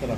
Espera.